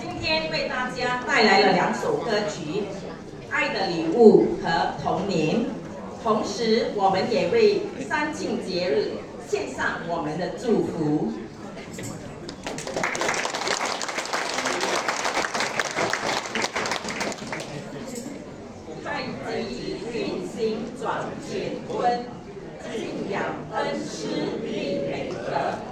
今天为大家带来了两首歌曲《爱的礼物》和《童年》，同时我们也为三庆节日献上我们的祝福。太极运行转乾坤，信仰恩师立美德。